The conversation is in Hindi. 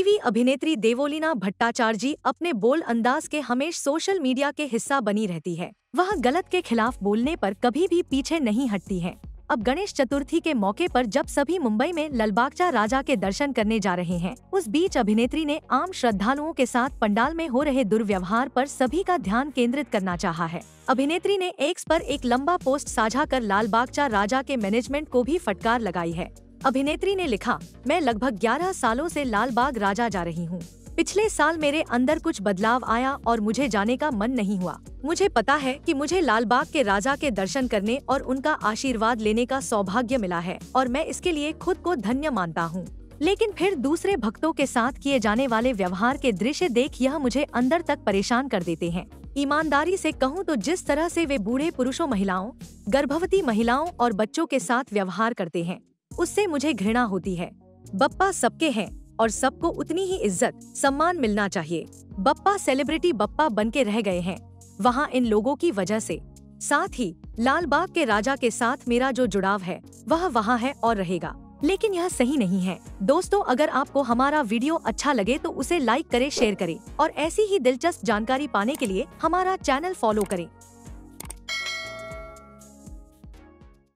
टीवी अभिनेत्री देवोलीना भट्टाचार्य अपने बोल अंदाज के हमेश सोशल मीडिया के हिस्सा बनी रहती है। वह गलत के खिलाफ बोलने पर कभी भी पीछे नहीं हटती है। अब गणेश चतुर्थी के मौके पर जब सभी मुंबई में ललबागचा राजा के दर्शन करने जा रहे हैं, उस बीच अभिनेत्री ने आम श्रद्धालुओं के साथ पंडाल में हो रहे दुर्व्यवहार पर सभी का ध्यान केंद्रित करना चाहा है। अभिनेत्री ने एक्स पर एक लंबा पोस्ट साझा कर लालबागचा राजा के मैनेजमेंट को भी फटकार लगाई है। अभिनेत्री ने लिखा, मैं लगभग 11 सालों से लालबाग राजा जा रही हूँ। पिछले साल मेरे अंदर कुछ बदलाव आया और मुझे जाने का मन नहीं हुआ। मुझे पता है कि मुझे लालबाग के राजा के दर्शन करने और उनका आशीर्वाद लेने का सौभाग्य मिला है और मैं इसके लिए खुद को धन्य मानता हूँ। लेकिन फिर दूसरे भक्तों के साथ किए जाने वाले व्यवहार के दृश्य देख यह मुझे अंदर तक परेशान कर देते हैं। ईमानदारी से कहूँ तो जिस तरह से वे बूढ़े पुरुषों महिलाओं, गर्भवती महिलाओं और बच्चों के साथ व्यवहार करते हैं उससे मुझे घृणा होती है। बप्पा सबके हैं और सबको उतनी ही इज़्ज़त, सम्मान मिलना चाहिए। बप्पा सेलिब्रिटी बप्पा बन के रह गए हैं। वहाँ इन लोगों की वजह से। साथ ही लाल बाग के राजा के साथ मेरा जो जुड़ाव है, वह वहाँ है और रहेगा। लेकिन यह सही नहीं है। दोस्तों, अगर आपको हमारा वीडियो अच्छा लगे तो उसे लाइक करें, शेयर करें और ऐसी ही दिलचस्प जानकारी पाने के लिए हमारा चैनल फॉलो करें।